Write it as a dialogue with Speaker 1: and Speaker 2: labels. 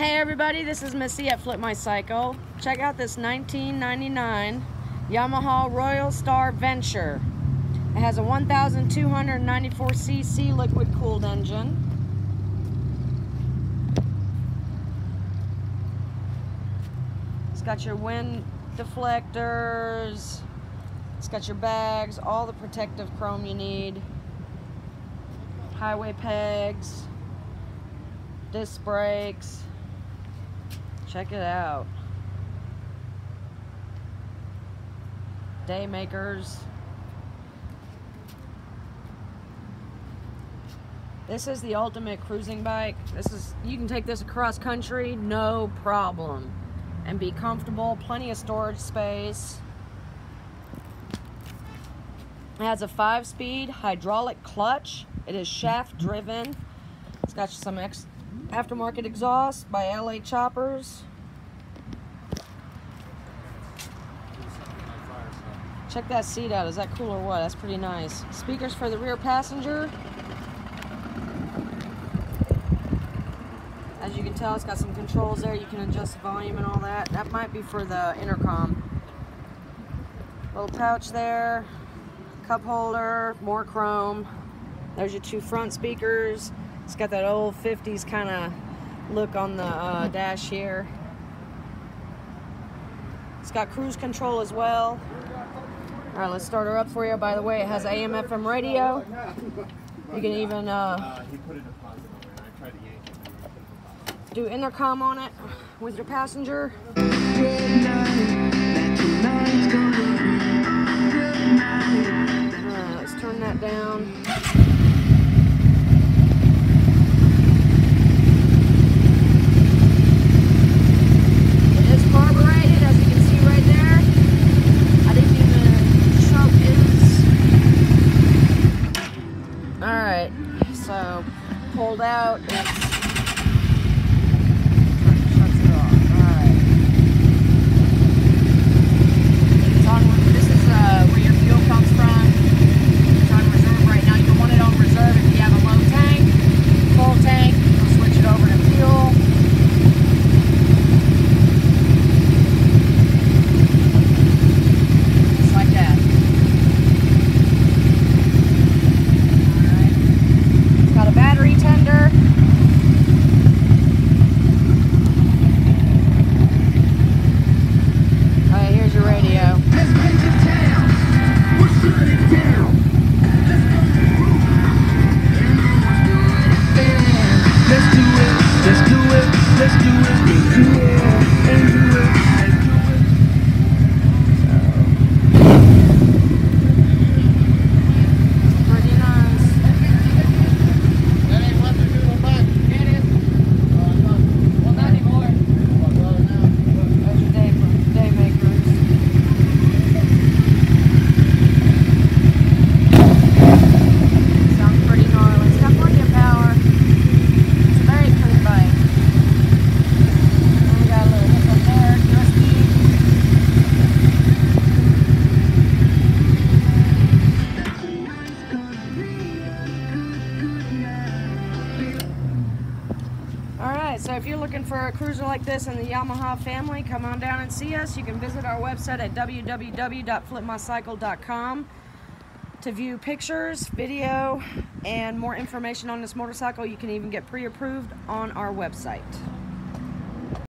Speaker 1: Hey everybody, this is Missy at Flip My Cycle. Check out this 1999 Yamaha Royal Star Venture. It has a 1,294cc liquid cooled engine. It's got your wind deflectors, it's got your bags, all the protective chrome you need, highway pegs, disc brakes, Check it out. Daymakers. This is the ultimate cruising bike. This is you can take this across country no problem and be comfortable, plenty of storage space. It has a 5-speed hydraulic clutch. It is shaft driven. It's got some ex aftermarket exhaust by LA Choppers. Check that seat out. Is that cool or what? That's pretty nice. Speakers for the rear passenger. As you can tell, it's got some controls there. You can adjust volume and all that. That might be for the intercom. Little pouch there. Cup holder. More chrome. There's your two front speakers. It's got that old 50s kind of look on the uh, dash here. It's got cruise control as well. All right, let's start her up for you. By the way, it has AM FM radio. You can even uh, do intercom on it with your passenger. Uh, let's turn that down. Out. So if you're looking for a cruiser like this in the Yamaha family, come on down and see us. You can visit our website at www.flipmycycle.com to view pictures, video, and more information on this motorcycle. You can even get pre-approved on our website.